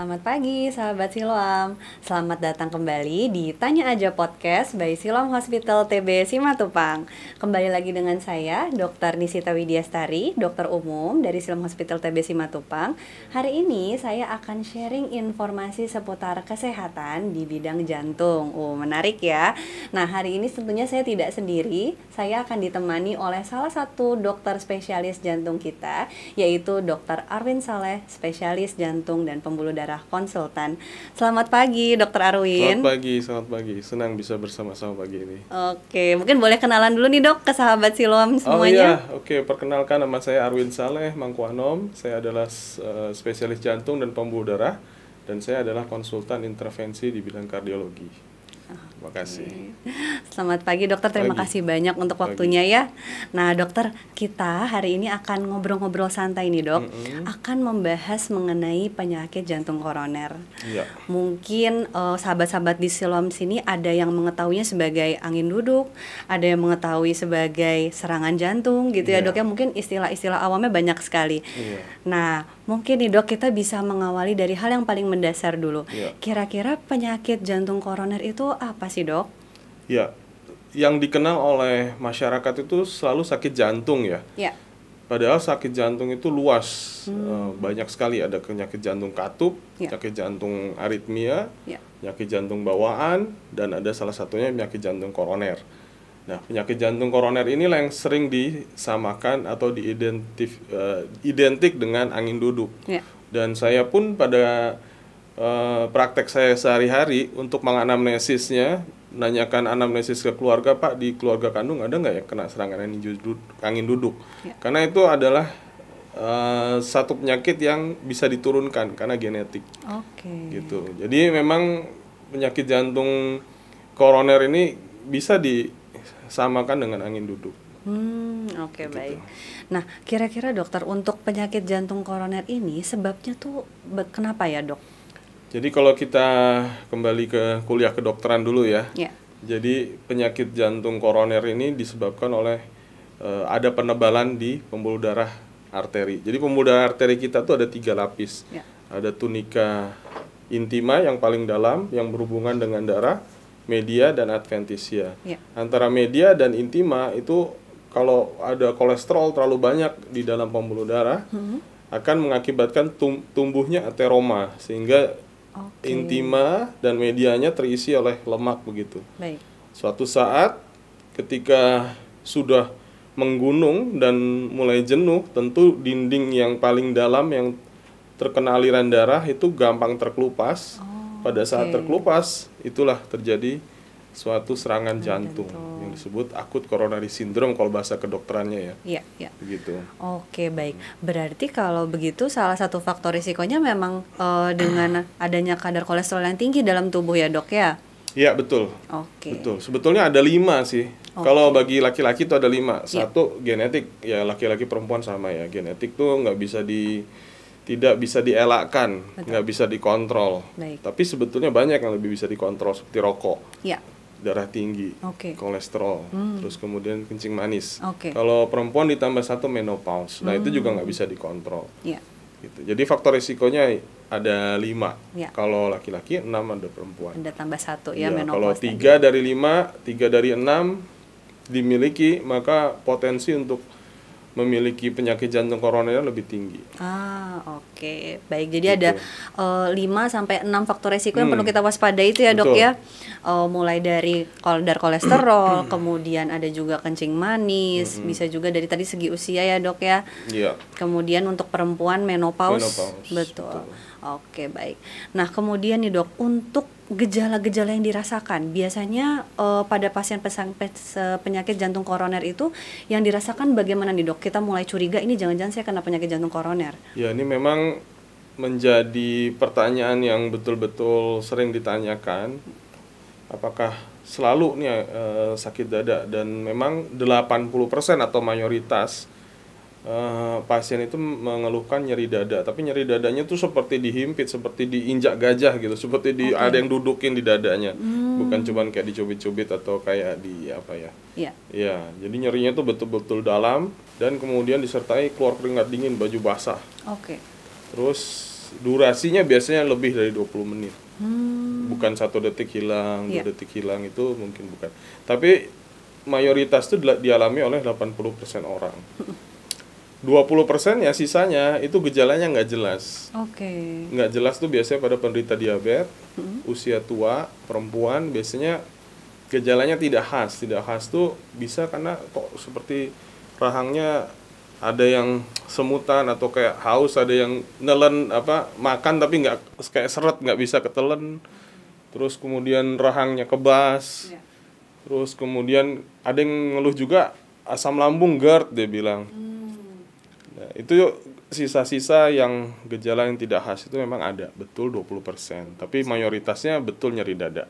Selamat pagi sahabat Siloam Selamat datang kembali di Tanya Aja Podcast by Siloam Hospital TB Simatupang Kembali lagi dengan saya Dr. Nisita Widiastari, dokter umum dari Siloam Hospital TB Simatupang Hari ini saya akan sharing informasi seputar kesehatan di bidang jantung Oh menarik ya Nah hari ini tentunya saya tidak sendiri Saya akan ditemani oleh salah satu dokter spesialis jantung kita Yaitu Dr. Arwin Saleh, spesialis jantung dan pembuluh darah konsultan. Selamat pagi, Dokter Arwin. Selamat pagi, selamat pagi. Senang bisa bersama-sama pagi ini. Oke, mungkin boleh kenalan dulu nih dok ke sahabat Siloam semuanya. Oh iya, oke. Perkenalkan nama saya Arwin Saleh Mangkuanom. Saya adalah uh, spesialis jantung dan pembuluh darah dan saya adalah konsultan intervensi di bidang kardiologi. Terima kasih. Selamat pagi dokter, terima pagi. kasih banyak untuk waktunya pagi. ya. Nah dokter, kita hari ini akan ngobrol-ngobrol santai nih dok, mm -hmm. akan membahas mengenai penyakit jantung koroner. Iya. Mungkin uh, sahabat-sahabat di Silom sini ada yang mengetahuinya sebagai angin duduk, ada yang mengetahui sebagai serangan jantung gitu ya iya. dok ya. Mungkin istilah-istilah awamnya banyak sekali. Iya. Nah mungkin nih dok kita bisa mengawali dari hal yang paling mendasar dulu. Iya. Kira-kira penyakit jantung koroner itu apa sih dok? Ya, yang dikenal oleh masyarakat itu selalu sakit jantung ya. Ya. Padahal sakit jantung itu luas, hmm. uh, banyak sekali ada penyakit jantung katup, ya. penyakit jantung aritmia, ya. penyakit jantung bawaan, dan ada salah satunya penyakit jantung koroner. Nah, penyakit jantung koroner inilah yang sering disamakan atau diidentif uh, identik dengan angin duduk. Ya. Dan saya pun pada uh, praktek saya sehari-hari untuk menganamnesisnya nanyakan anamnesis ke keluarga pak di keluarga kandung ada nggak ya kena serangan angin duduk, angin duduk ya. karena itu adalah uh, satu penyakit yang bisa diturunkan karena genetik okay. gitu jadi memang penyakit jantung koroner ini bisa disamakan dengan angin duduk Hmm, oke okay, gitu. baik. Nah, kira-kira dokter untuk penyakit jantung koroner ini sebabnya tuh kenapa ya, Dok? Jadi kalau kita kembali ke kuliah kedokteran dulu ya. Ya. Jadi penyakit jantung koroner ini disebabkan oleh uh, ada penebalan di pembuluh darah arteri. Jadi pembuluh darah arteri kita tuh ada tiga lapis. Ya. Ada tunika intima yang paling dalam yang berhubungan dengan darah, media dan adventisia. Ya. Antara media dan intima itu kalau ada kolesterol terlalu banyak di dalam pembuluh darah hmm. akan mengakibatkan tum tumbuhnya ateroma sehingga okay. intima dan medianya terisi oleh lemak begitu. Baik. Suatu saat ketika sudah menggunung dan mulai jenuh, tentu dinding yang paling dalam yang terkena aliran darah itu gampang terkelupas. Oh, Pada saat okay. terkelupas, itulah terjadi suatu serangan jantung, jantung yang disebut akut coronary syndrome kalau bahasa kedokterannya ya. Iya, iya. Begitu. Oke, baik. Berarti kalau begitu salah satu faktor risikonya memang uh, dengan adanya kadar kolesterol yang tinggi dalam tubuh ya, Dok ya? Iya, betul. Oke. Betul. Sebetulnya ada lima sih. Oke. Kalau bagi laki-laki itu ada lima. Iya. Satu genetik, ya laki-laki perempuan sama ya. Genetik tuh nggak bisa di tidak bisa dielakkan, nggak bisa dikontrol. Baik. Tapi sebetulnya banyak yang lebih bisa dikontrol seperti rokok, Iya. Darah tinggi, Oke. kolesterol, Hmm. terus kemudian kencing manis. Oke. Kalau perempuan ditambah satu menopause, nah itu juga Hmm. nggak bisa dikontrol. Iya. Gitu. Jadi faktor risikonya ada lima. Iya. Kalau laki-laki enam ada perempuan. Ada tambah satu ya, Iya, menopause. kalau tadi. tiga dari lima, tiga dari enam dimiliki, maka potensi untuk memiliki penyakit jantung koroner lebih tinggi. Ah, oke. Baik. Jadi Gitu. ada eh, 5 sampai 6 faktor resiko yang Hmm. perlu kita waspadai itu ya, Dok Betul. ya. Eh, mulai dari kadar kolesterol, kemudian ada juga kencing manis, bisa juga dari tadi segi usia ya, Dok ya. Iya. Kemudian untuk perempuan menopause. Menopause, Betul. betul. Oke, baik. Nah, kemudian nih, Dok, untuk gejala-gejala yang dirasakan, biasanya eh, pada pasien pesang- pes- penyakit jantung koroner itu yang dirasakan bagaimana nih, Dok? Kita mulai curiga ini jangan-jangan saya kena penyakit jantung koroner. Ya, ini memang menjadi pertanyaan yang betul-betul sering ditanyakan. Apakah selalu nih eh, sakit dada dan memang 80% atau mayoritas eh, pasien itu mengeluhkan nyeri dada, tapi nyeri dadanya tuh seperti dihimpit, seperti diinjak gajah gitu, seperti di Oke. ada yang dudukin di dadanya. Hmm. Bukan cuman kayak dicubit-cubit atau kayak di apa ya. Iya. Ya, jadi nyerinya tuh betul-betul dalam dan kemudian disertai keluar keringat dingin, baju basah. Oke. Terus durasinya biasanya lebih dari 20 menit Hmm. bukan satu detik hilang Iya. dua detik hilang itu mungkin bukan tapi mayoritas itu dialami oleh 80% orang 20% ya sisanya itu gejalanya nggak jelas. Oke. nggak jelas tuh biasanya pada penderita diabetes usia tua perempuan biasanya gejalanya tidak khas. Tidak khas tuh bisa karena kok seperti rahangnya ada yang semutan atau kayak haus ada yang nelen apa makan tapi nggak kayak seret nggak bisa ketelen. Terus kemudian rahangnya kebas. Ya. terus kemudian ada yang ngeluh juga asam lambung GERD dia bilang Nah, itu sisa-sisa yang gejala yang tidak khas itu memang ada, betul 20%. Tapi mayoritasnya betul nyeri dada.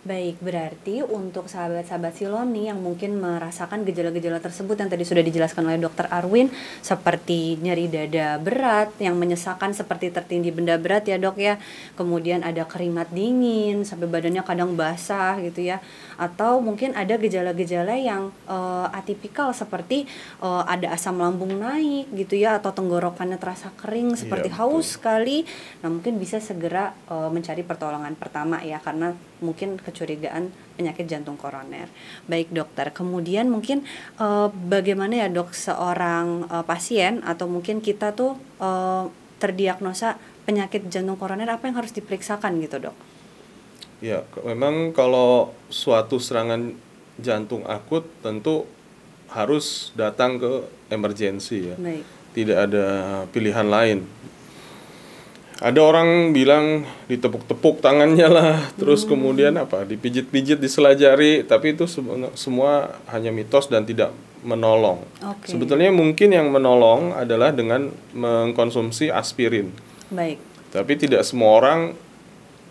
Baik, berarti untuk sahabat-sahabat Silom nih yang mungkin merasakan gejala-gejala tersebut yang tadi sudah dijelaskan oleh Dokter Arwin seperti nyeri dada berat yang menyesakan seperti tertindih benda berat ya dok ya, kemudian ada keringat dingin sampai badannya kadang basah gitu ya, atau mungkin ada gejala-gejala yang eh, atipikal seperti eh, ada asam lambung naik gitu ya, atau tenggorokannya terasa kering seperti betul. haus sekali. Nah, mungkin bisa segera eh, mencari pertolongan pertama ya karena mungkin kecurigaan penyakit jantung koroner. Baik, dokter. Kemudian mungkin eh, bagaimana ya, Dok, seorang eh, pasien atau mungkin kita tuh eh, terdiagnosa penyakit jantung koroner apa yang harus diperiksakan gitu, Dok? Ya, memang kalau suatu serangan jantung akut tentu harus datang ke emergensi ya. Baik. Tidak ada pilihan lain. Ada orang bilang ditepuk-tepuk tangannya lah, terus kemudian apa? Dipijit-pijit di sela jari, tapi itu semua- hanya mitos dan tidak menolong. Oke. Sebetulnya mungkin yang menolong adalah dengan mengkonsumsi aspirin. Baik. Tapi tidak semua orang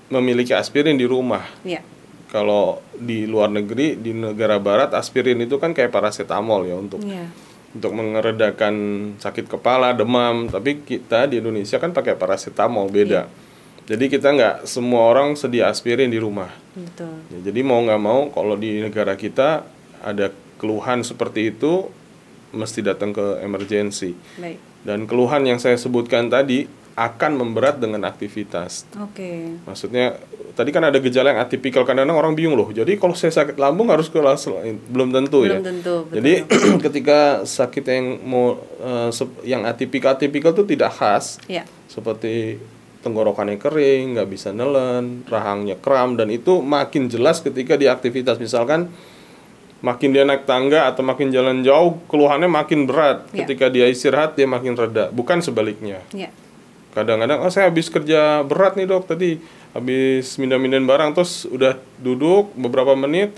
memiliki aspirin di rumah. Ya. Kalau di luar negeri, di negara barat aspirin itu kan kayak paracetamol ya untuk Iya. Untuk mengeredakan sakit kepala, demam. Tapi kita di Indonesia kan pakai paracetamol beda. Jadi kita nggak semua orang sedia aspirin di rumah. Betul. Ya, jadi mau nggak mau kalau di negara kita ada keluhan seperti itu mesti datang ke emergensi. Baik. Dan keluhan yang saya sebutkan tadi akan memberat dengan aktivitas. Oke. Maksudnya tadi kan ada gejala yang atipikal kadang-kadang orang bingung loh. Jadi kalau saya sakit lambung harus ke belum tentu ya. Belum tentu, betul. Jadi ketika sakit yang mau sep- yang atipikal atipikal itu tidak khas Ya. seperti tenggorokannya kering, nggak bisa nelen, rahangnya kram dan itu makin jelas ketika di aktivitas misalkan makin dia naik tangga atau makin jalan jauh keluhannya makin berat. Ya. Ketika dia istirahat dia makin reda, bukan sebaliknya Ya. Kadang-kadang oh saya habis kerja berat nih dok tadi habis mindah-mindahin barang. Terus udah duduk beberapa menit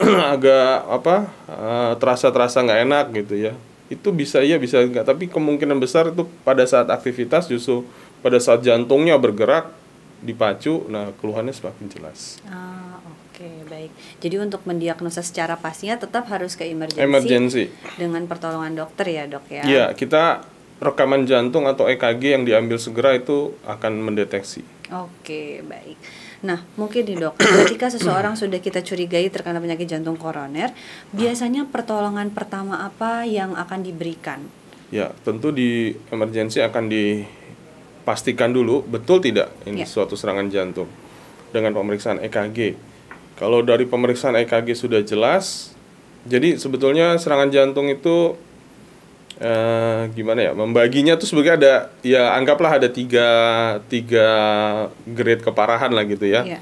agak apa eh, terasa-terasa nggak enak gitu ya. Itu bisa iya bisa enggak tapi kemungkinan besar itu pada saat aktivitas justru pada saat jantungnya bergerak dipacu nah keluhannya semakin jelas. Ah, oke, baik. Jadi untuk mendiagnosa secara pastinya tetap harus ke emergency, emergency dengan pertolongan dokter ya, Dok ya. Iya kita rekaman jantung atau EKG yang diambil segera itu akan mendeteksi Oke, baik. Nah, mungkin nih dok, ketika seseorang sudah kita curigai terkena penyakit jantung koroner, biasanya pertolongan pertama apa yang akan diberikan? Ya, tentu di emergensi akan dipastikan dulu betul tidak ini Ya. suatu serangan jantung dengan pemeriksaan EKG. Kalau dari pemeriksaan EKG sudah jelas, jadi sebetulnya serangan jantung itu eh, gimana ya? Membaginya tuh sebagai ada ya anggaplah ada tiga tiga grade keparahan lah gitu ya. Iya.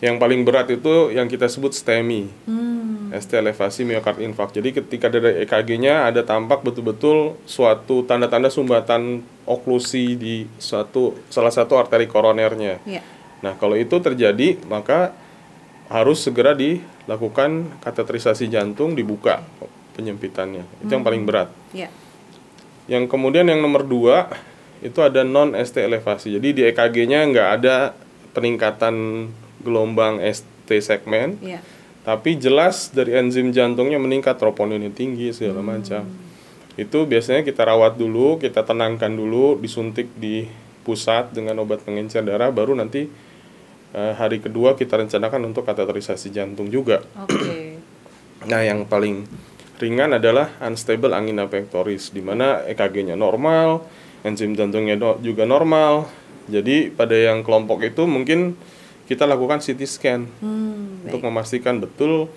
Yang paling berat itu yang kita sebut STEMI. Hmm, ST elevasi miokard infark. Jadi ketika dari EKG-nya ada tampak betul-betul suatu tanda-tanda sumbatan oklusi di suatu salah satu arteri koronernya. iya. Nah, kalau itu terjadi maka harus segera dilakukan kateterisasi jantung dibuka penyempitannya. Itu yang paling berat. Iya. Yang kemudian yang nomor dua itu ada non ST elevasi. Jadi di EKG-nya nggak ada peningkatan gelombang ST segmen, Iya. tapi jelas dari enzim jantungnya meningkat, troponinnya tinggi segala macam. Itu biasanya kita rawat dulu, kita tenangkan dulu, disuntik di pusat dengan obat pengencer darah, baru nanti eh, hari kedua kita rencanakan untuk kateterisasi jantung juga. Oke. Nah, yang paling ringan adalah unstable angina pectoris di mana EKG-nya normal, enzim jantungnya juga normal. Jadi pada yang kelompok itu mungkin kita lakukan CT scan Hmm, untuk baik. memastikan betul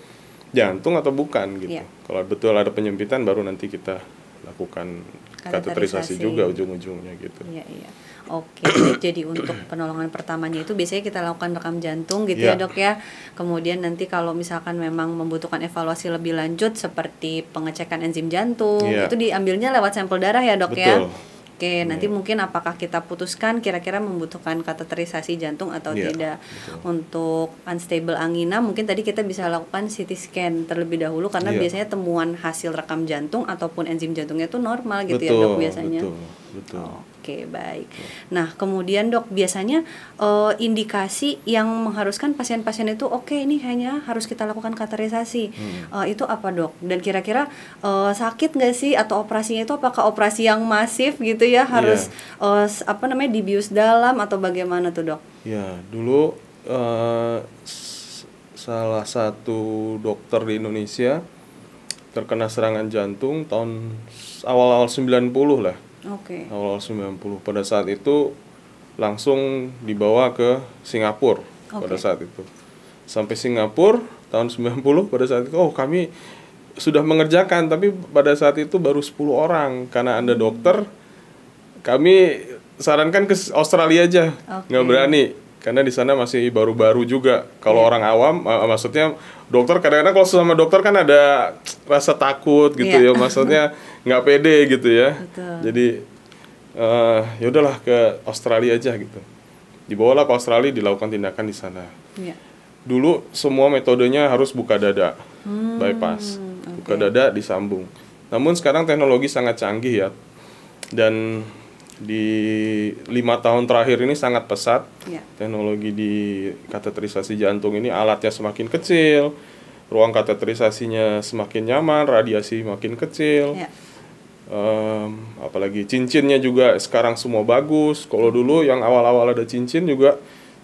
jantung atau bukan gitu. Iya. Kalau betul ada penyempitan baru nanti kita lakukan kateterisasi Kateterisasi. juga ujung-ujungnya gitu. Iya, iya. Oke, jadi untuk penolongan pertamanya itu biasanya kita lakukan rekam jantung gitu ya Iya. dok ya. Kemudian nanti kalau misalkan memang membutuhkan evaluasi lebih lanjut seperti pengecekan enzim jantung, Iya. itu diambilnya lewat sampel darah ya dok ya. Betul. Oke, nanti mungkin apakah kita putuskan kira-kira membutuhkan kateterisasi jantung atau Iya, tidak. Untuk unstable angina mungkin tadi kita bisa lakukan CT scan terlebih dahulu karena Iya. biasanya temuan hasil rekam jantung ataupun enzim jantungnya itu normal gitu ya dok biasanya. Betul, betul. Oke, baik. Nah, kemudian dok, biasanya eh, indikasi yang mengharuskan pasien-pasien itu, oke, ini hanya harus kita lakukan kateterisasi. Hmm. Eh, itu apa dok? Dan kira-kira eh, sakit nggak sih atau operasinya itu apakah operasi yang masif gitu ya? Harus Iya. eh, s- apa namanya dibius dalam atau bagaimana tuh dok? Ya, dulu eh, s- salah satu dokter di Indonesia terkena serangan jantung tahun awal-awal 90 lah. Oke. Awal 90. Pada saat itu langsung dibawa ke Singapura pada Oke. saat itu. Sampai Singapura tahun 90 pada saat itu oh kami sudah mengerjakan tapi pada saat itu baru 10 orang karena Anda dokter kami sarankan ke Australia aja. Oke. Nggak berani karena di sana masih baru-baru juga. Kalau Iya. orang awam eh, maksudnya dokter kadang-kadang kalau sama dokter kan ada rasa takut gitu Iya. ya maksudnya nggak pede gitu ya. Betul. Jadi eh ya udahlah ke Australia aja gitu. Dibawalah ke Australia dilakukan tindakan di sana. Iya. Dulu semua metodenya harus buka dada, Hmm, bypass, buka oke. dada disambung. Namun sekarang teknologi sangat canggih ya, dan di lima tahun terakhir ini sangat pesat. Iya. Teknologi di kateterisasi jantung ini alatnya semakin kecil, ruang kateterisasinya semakin nyaman, radiasi makin kecil. Iya. Em, apalagi cincinnya juga sekarang semua bagus. Kalau dulu yang awal-awal ada cincin juga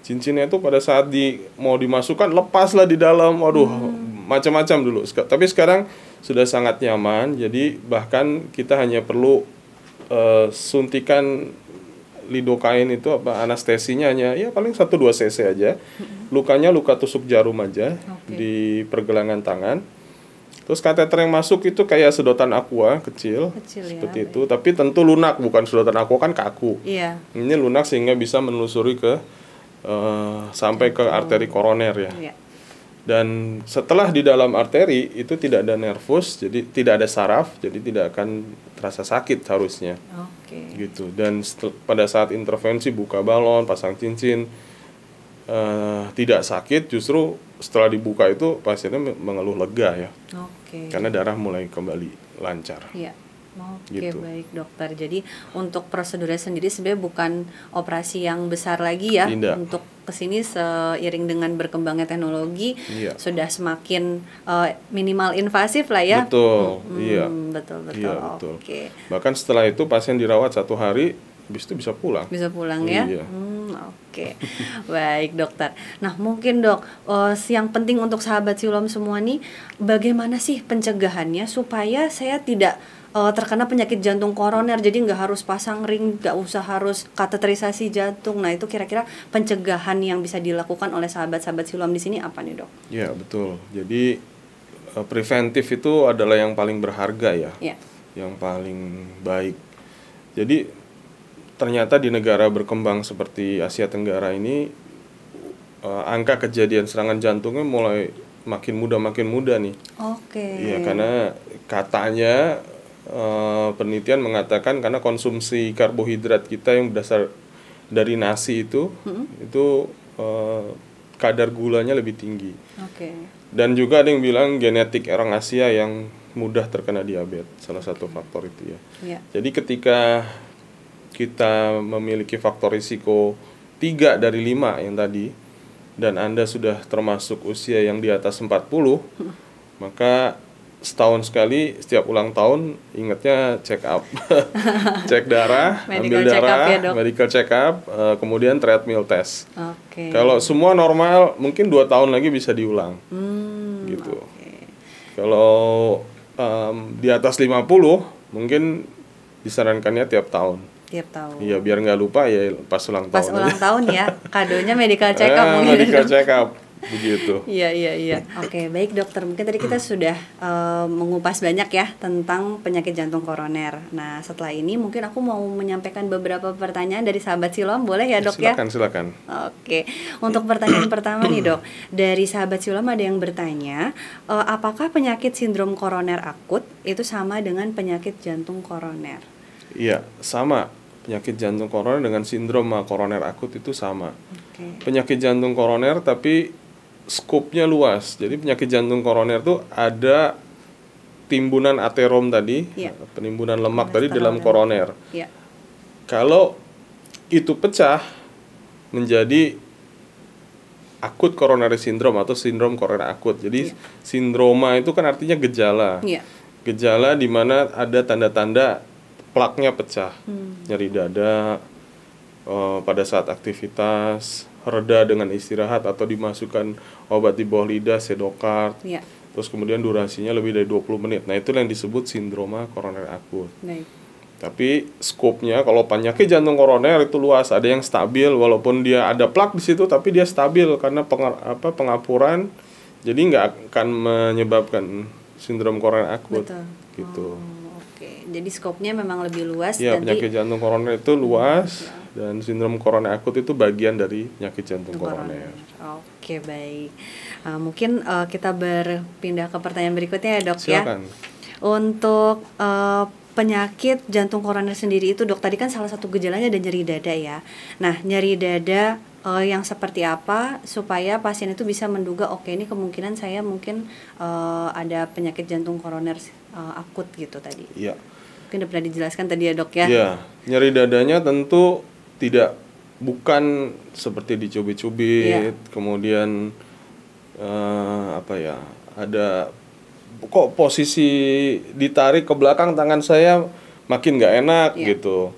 cincinnya itu pada saat di mau dimasukkan lepas lah di dalam. Waduh, macam-macam dulu. Seka- Tapi sekarang sudah sangat nyaman. Jadi bahkan kita hanya perlu eh, suntikan lidokain itu apa anestesinya hanya ya paling 1 2 cc aja. Lukanya luka tusuk jarum aja Oke. di pergelangan tangan. Terus kateter yang masuk itu kayak sedotan aqua kecil, Kecil ya, seperti baik. itu, tapi tentu lunak bukan sedotan aqua kan kaku. Iya. Ini lunak sehingga bisa menelusuri ke eh, sampai ke arteri koroner ya. Iya. Dan setelah di dalam arteri itu tidak ada nervus, jadi tidak ada saraf, jadi tidak akan terasa sakit harusnya Oke. gitu. Dan pada saat intervensi buka balon, pasang cincin eh, tidak sakit, justru setelah dibuka itu pasiennya me- mengeluh lega ya, Oke. karena darah mulai kembali lancar. Iya. Oke Gitu. baik dokter. Jadi untuk prosedurnya sendiri sebenarnya bukan operasi yang besar lagi ya. Tidak. Untuk ke sini seiring dengan berkembangnya teknologi Iya. sudah semakin eh, minimal invasif lah ya. Betul, Hmm, iya. Betul betul. Iya, betul. Oke. Bahkan setelah itu pasien dirawat satu hari, habis itu bisa pulang. Bisa pulang ya. Iya. Hmm, Oke, baik dokter. Nah mungkin dok, eh, yang penting untuk sahabat silom semua nih, bagaimana sih pencegahannya supaya saya tidak eh, terkena penyakit jantung koroner, jadi nggak harus pasang ring, nggak usah harus kateterisasi jantung. Nah itu kira-kira pencegahan yang bisa dilakukan oleh sahabat-sahabat silom di sini apa nih dok? Ya betul. Jadi eh, preventif itu adalah yang paling berharga ya, Ya, yang paling baik. Jadi ternyata di negara berkembang seperti Asia Tenggara ini eh, angka kejadian serangan jantungnya mulai makin muda makin muda nih. oke. Iya karena katanya eh, penelitian mengatakan karena konsumsi karbohidrat kita yang berdasar dari nasi itu itu eh, kadar gulanya lebih tinggi. Oke, Dan juga ada yang bilang genetik orang Asia yang mudah terkena diabetes, salah satu faktor itu ya. ya, Jadi ketika kita memiliki faktor risiko 3 dari 5 yang tadi dan Anda sudah termasuk usia yang di atas 40, maka setahun sekali setiap ulang tahun ingatnya check up. cek darah, Medical ambil check up darah, ya, Dok? medical check up, eh, kemudian treadmill test. oke. Kalau semua normal, mungkin dua tahun lagi bisa diulang. Hmm, gitu. oke. Kalau em, di atas 50 mungkin disarankannya tiap tahun. Tiap tahun. Iya, biar nggak lupa ya pas ulang Pas tahun. ulang tahun ya, kadonya medical check up Eh, mungkin. medical check up begitu. Iya iya iya. Oke baik dokter mungkin tadi kita sudah eh, mengupas banyak ya tentang penyakit jantung koroner. Nah setelah ini mungkin aku mau menyampaikan beberapa pertanyaan dari sahabat Siloam boleh ya dok ya? silakan, silakan. Oke untuk pertanyaan pertama nih dok dari sahabat Siloam ada yang bertanya eh, apakah penyakit sindrom koroner akut itu sama dengan penyakit jantung koroner? Iya, sama. Penyakit jantung koroner dengan sindrom koroner akut itu sama. Oke. Penyakit jantung koroner tapi skopnya luas. Jadi penyakit jantung koroner tuh ada timbunan aterom tadi, Iya. penimbunan lemak tadi dalam koroner. Ya. Kalau itu pecah menjadi akut coronary syndrome atau sindrom koroner akut. Jadi sindroma itu kan artinya gejala. Iya. Gejala di mana ada tanda-tanda plaknya pecah. Hmm. Nyeri dada eh, pada saat aktivitas, reda dengan istirahat atau dimasukkan obat di bawah lidah, sedokart. Iya. Terus kemudian durasinya lebih dari 20 menit. Nah, itu yang disebut sindroma koroner akut. Baik. Tapi skopnya kalau penyakit jantung koroner itu luas, ada yang stabil walaupun dia ada plak di situ tapi dia stabil karena apa pengapuran jadi nggak akan menyebabkan sindrom koroner akut Betul. gitu. Oh, jadi skopnya memang lebih luas Ya, tadi. penyakit jantung koroner itu luas dan sindrom koroner akut itu bagian dari penyakit jantung koroner. Oke, baik. Uh, mungkin uh, kita berpindah ke pertanyaan berikutnya ya, Dok ya. Silakan. Untuk uh, penyakit jantung koroner sendiri itu, Dok, tadi kan salah satu gejalanya ada nyeri dada ya. Nah, nyeri dada uh, yang seperti apa supaya pasien itu bisa menduga oke ini kemungkinan saya mungkin uh, ada penyakit jantung koroner uh, akut gitu tadi. Iya. Mungkin udah pernah dijelaskan tadi ya, Dok ya. Iya, nyeri dadanya tentu tidak bukan seperti dicubit-cubit, Iya. kemudian eh, apa ya? Ada kok posisi ditarik ke belakang tangan saya makin nggak enak Iya. gitu.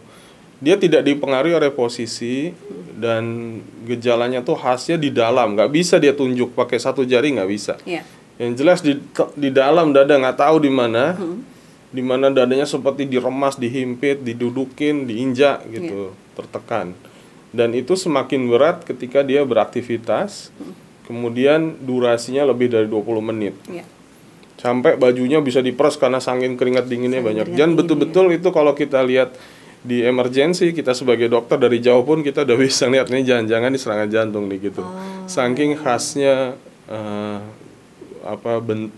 Dia tidak dipengaruhi oleh posisi dan gejalanya tuh khasnya di dalam, nggak bisa dia tunjuk pakai satu jari nggak bisa. Iya. Yang jelas di di dalam dada nggak tahu di mana, di mana dadanya seperti diremas, dihimpit, didudukin, diinjak gitu, tertekan. Dan itu semakin berat ketika dia beraktivitas. Kemudian durasinya lebih dari 20 menit. Iya. Sampai bajunya bisa diperas karena saking keringat dinginnya Saking banyak. Dan betul-betul itu kalau kita lihat di emergency kita sebagai dokter dari jauh pun kita udah bisa lihat nih jangan-jangan ini serangan jantung nih gitu. Saking khasnya eh, apa ben-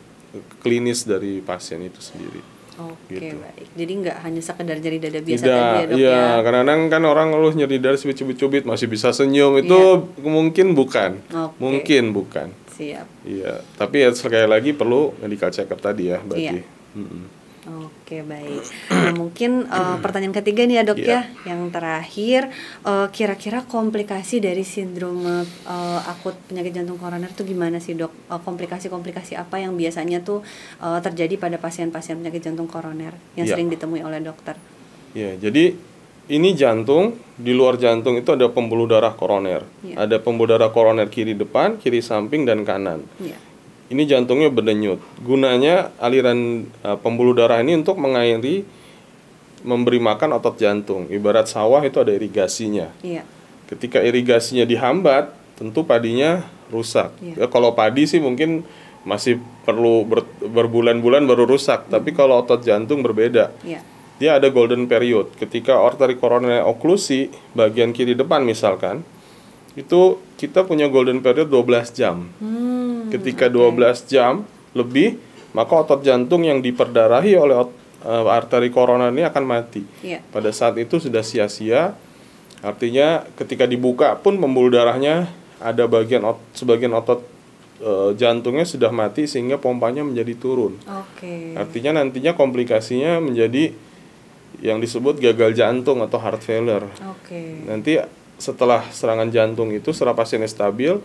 klinis dari pasien itu sendiri. Oke Gitu. baik. Jadi nggak hanya sekedar nyeri dada biasa Tidak, tadi ya dok iya, ya. kadang-kadang kan orang ngeluh nyeri dada cubit-cubit masih bisa senyum itu mungkin bukan, Iya. Oke. mungkin bukan. Siap. Iya, tapi ya sekali lagi perlu medical check up tadi ya, berarti. Iya. Mm-mm. Oke baik. Nah mungkin eh, pertanyaan ketiga nih ya dok Iya. ya. Yang terakhir eh, kira-kira komplikasi dari sindrom eh, akut penyakit jantung koroner itu gimana sih dok? Komplikasi-komplikasi apa yang biasanya tuh eh, terjadi pada pasien-pasien penyakit jantung koroner yang Iya. sering ditemui oleh dokter? Ya, jadi ini jantung, di luar jantung itu ada pembuluh darah koroner. Iya. Ada pembuluh darah koroner kiri depan, kiri samping dan kanan. Iya. Ini jantungnya berdenyut. Gunanya aliran uh, pembuluh darah ini untuk mengairi memberi makan otot jantung. Ibarat sawah itu ada irigasinya. Iya. Ketika irigasinya dihambat, tentu padinya rusak. Iya. Ya, kalau padi sih mungkin masih perlu ber- berbulan-bulan baru rusak, tapi kalau otot jantung berbeda. Iya. Dia ada golden period. Ketika arteri koroner oklusi bagian kiri depan misalkan, itu kita punya golden period 12 jam. Hmm, Ketika 12 jam lebih, maka otot jantung yang diperdarahi oleh ot- eh, arteri koroner ini akan mati. Iya. Pada saat itu sudah sia-sia. Artinya ketika dibuka pun pembuluh darahnya ada bagian ot- sebagian otot eh, jantungnya sudah mati sehingga pompanya menjadi turun. Oke. Artinya nantinya komplikasinya menjadi yang disebut gagal jantung atau heart failure. Oke. Nanti setelah serangan jantung itu setelah pasiennya stabil,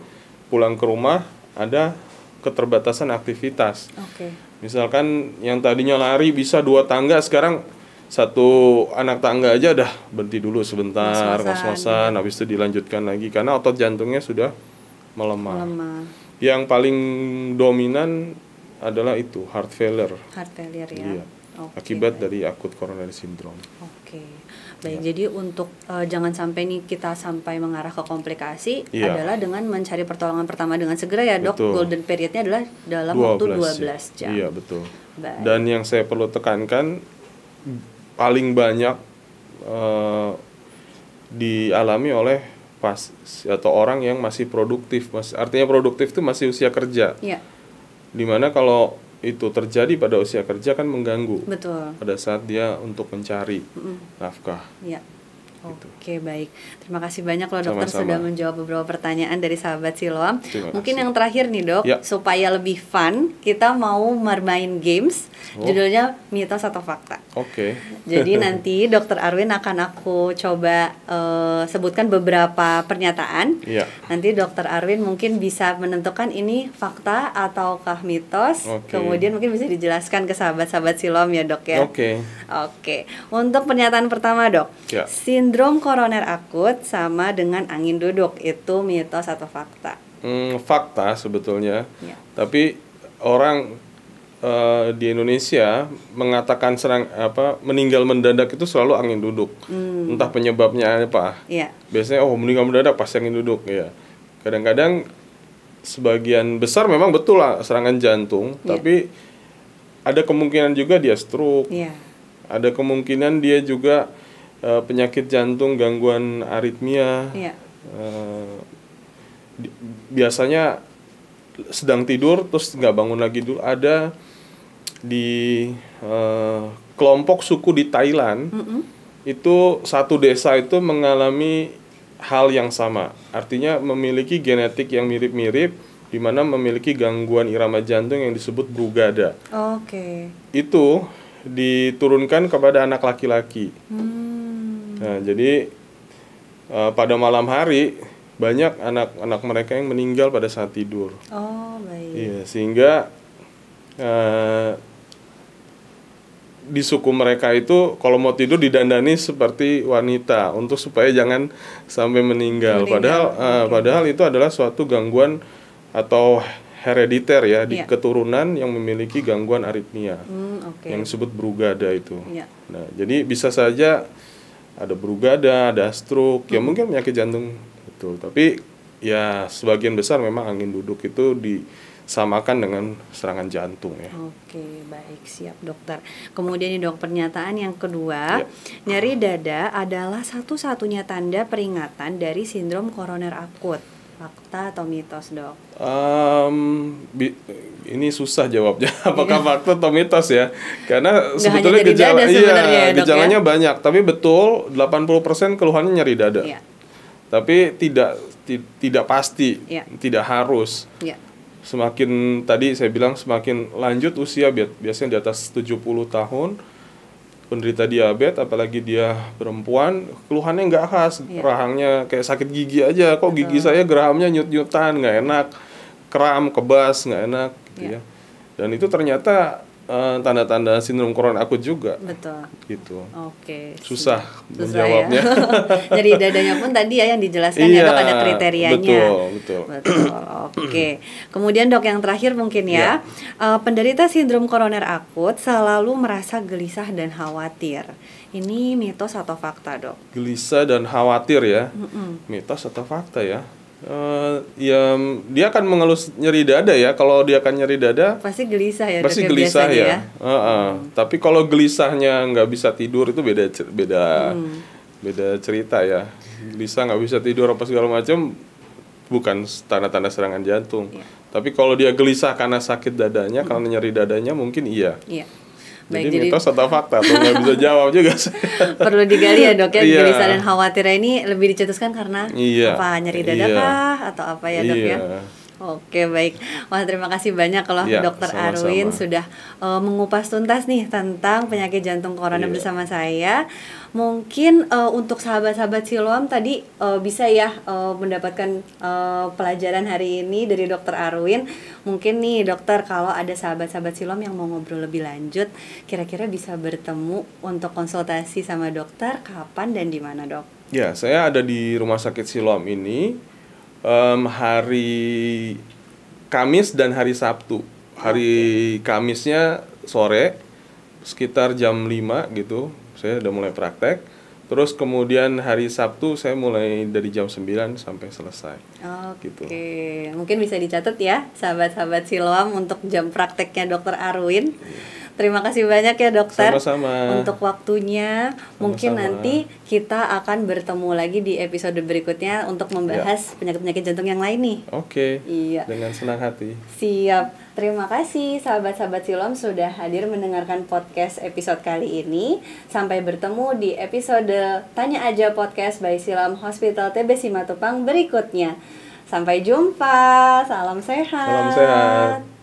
pulang ke rumah ada keterbatasan aktivitas. Oke. Misalkan yang tadinya lari bisa dua tangga sekarang satu anak tangga aja dah berhenti dulu sebentar, Ngos-ngosan, habis itu dilanjutkan lagi karena otot jantungnya sudah melemah. Melemah. Yang paling dominan adalah itu heart failure. Heart failure ya. Iya. Oke, Akibat dari akut coronary syndrome. Oke, baik. Jadi untuk uh, jangan sampai nih kita sampai mengarah ke komplikasi Iya. adalah dengan mencari pertolongan pertama dengan segera ya, Dok. Betul. Golden periodnya adalah dalam waktu 12 jam. Iya, betul. Baik. Dan yang saya perlu tekankan paling banyak eh, dialami oleh pas atau orang yang masih produktif. Mas, artinya produktif itu masih usia kerja. Iya, Di mana kalau itu terjadi pada usia kerja kan mengganggu betul. pada saat dia untuk mencari Mm-mm. nafkah. Iya. Gitu. Oke baik, terima kasih banyak loh dokter Sama-sama. sudah menjawab beberapa pertanyaan dari sahabat Siloam. Terima Mungkin kasih. yang terakhir nih dok, Ya. supaya lebih fun, kita mau bermain games, Oh. judulnya mitos atau fakta. Oke. Jadi nanti dokter Arwin akan aku coba eh, sebutkan beberapa pernyataan. Iya. Nanti dokter Arwin mungkin bisa menentukan ini fakta ataukah mitos. Oke. Kemudian mungkin bisa dijelaskan ke sahabat-sahabat Siloam ya dok ya. Oke. Oke, untuk pernyataan pertama dok, Ya. Sindrom koroner akut sama dengan angin duduk itu mitos atau fakta? Hmm, fakta sebetulnya. Ya. Tapi orang eh, di Indonesia mengatakan serang apa meninggal mendadak itu selalu angin duduk. Hmm. Entah penyebabnya apa. Iya, Biasanya oh meninggal mendadak pasti angin duduk ya. Kadang-kadang sebagian besar memang betul lah serangan jantung, Iya. tapi ada kemungkinan juga dia stroke. iya, Ada kemungkinan dia juga eh, penyakit jantung, gangguan aritmia. iya, Eh, di- biasanya sedang tidur terus nggak bangun lagi dulu ada di eh, kelompok suku di Thailand Mm-mm. itu satu desa itu mengalami hal yang sama artinya memiliki genetik yang mirip-mirip di mana memiliki gangguan irama jantung yang disebut brugada oke, itu diturunkan kepada anak laki-laki hmm. Nah, jadi eh, pada malam hari banyak anak-anak mereka yang meninggal pada saat tidur. oh baik, Iya, sehingga eh, di suku mereka itu kalau mau tidur didandani seperti wanita untuk supaya jangan sampai meninggal. Meninggal, Padahal eh, oke. padahal itu adalah suatu gangguan atau herediter ya di Iya. keturunan yang memiliki gangguan aritmia Hmm, oke, yang disebut brugada itu. Iya. Nah, jadi bisa saja ada brugada, ada stroke, ya mungkin penyakit jantung betul. Tapi ya sebagian besar memang angin duduk itu disamakan dengan serangan jantung ya. Oke, baik, siap dokter. Kemudian dok, pernyataan yang kedua, Ya. nyeri dada adalah satu-satunya tanda peringatan dari sindrom koroner akut. Fakta atau mitos dok? Em, bi- ini susah jawabnya. Apakah fakta atau mitos ya? Karena Nggak sebetulnya gejala ya, iya dok, ya? gejalanya banyak. Tapi betul 80% keluhannya nyeri dada. Iya, tapi tidak ti- tidak pasti Iya. tidak harus. Iya, semakin tadi saya bilang semakin lanjut usia bi- biasanya di atas 70 tahun penderita diabetes apalagi dia perempuan keluhannya nggak khas. Iya. rahangnya kayak sakit gigi aja. Kok gigi saya gerahamnya nyut-nyutan nggak enak. Kram kebas nggak enak gitu Iya. ya. Dan itu ternyata eh, tanda-tanda sindrom koroner akut juga betul. gitu Oke. susah Susah menjawabnya ya. Jadi dadanya pun tadi ya yang dijelaskan ya dok ada kriterianya. Iya, betul betul Betul. Oke. Kemudian dok yang terakhir mungkin ya, Eh, penderita sindrom koroner akut selalu merasa gelisah dan khawatir. Ini mitos atau fakta dok? gelisah dan khawatir ya Mm-mm. mitos atau fakta ya Eh, ya dia akan mengeluh nyeri dada ya kalau dia akan nyeri dada Pasti gelisah ya pasti dok ya gelisah biasanya ya, Heeh. tapi kalau gelisahnya nggak bisa tidur itu beda beda Hmm. beda cerita ya gelisah nggak bisa tidur apa segala macam bukan tanda-tanda serangan jantung Iya. tapi kalau dia gelisah karena sakit dadanya karena nyeri dadanya mungkin iya Iya. Jadi, Baik, jadi, mitos atau fakta atau nggak bisa jawab juga perlu digali ya dok ya Iya. gelisah dan khawatir ini lebih dicetuskan karena Iya. apa nyeri dada Iya. kah atau apa ya dok ya? Oke baik, wah terima kasih banyak kalau Iya, Dokter. Arwin sudah eh, mengupas tuntas nih tentang penyakit jantung koroner Iya. bersama saya. Mungkin eh, untuk sahabat-sahabat Siloam tadi eh, bisa ya eh, mendapatkan eh, pelajaran hari ini dari Dokter Arwin. Mungkin nih dokter kalau ada sahabat-sahabat Siloam yang mau ngobrol lebih lanjut, kira-kira bisa bertemu untuk konsultasi sama dokter kapan dan di mana dok? Ya, saya ada di Rumah Sakit Siloam ini em, hari Kamis dan hari Sabtu. Hari Kamisnya sore sekitar jam 5 gitu. Saya udah mulai praktek. Terus kemudian hari Sabtu saya mulai dari jam 9 sampai selesai. Oke, Gitu. mungkin bisa dicatat ya, sahabat-sahabat Siloam untuk jam prakteknya Dokter Arwin. Terima kasih banyak ya dokter Sama-sama. untuk waktunya. Mungkin Sama-sama. nanti kita akan bertemu lagi di episode berikutnya untuk membahas penyakit-penyakit jantung yang lain nih. Oke. Iya. Dengan senang hati. Siap. Terima kasih sahabat-sahabat Silom sudah hadir mendengarkan podcast episode kali ini. Sampai bertemu di episode Tanya Aja Podcast by Silam Hospital TB Simatupang berikutnya. Sampai jumpa. Salam sehat. Salam sehat.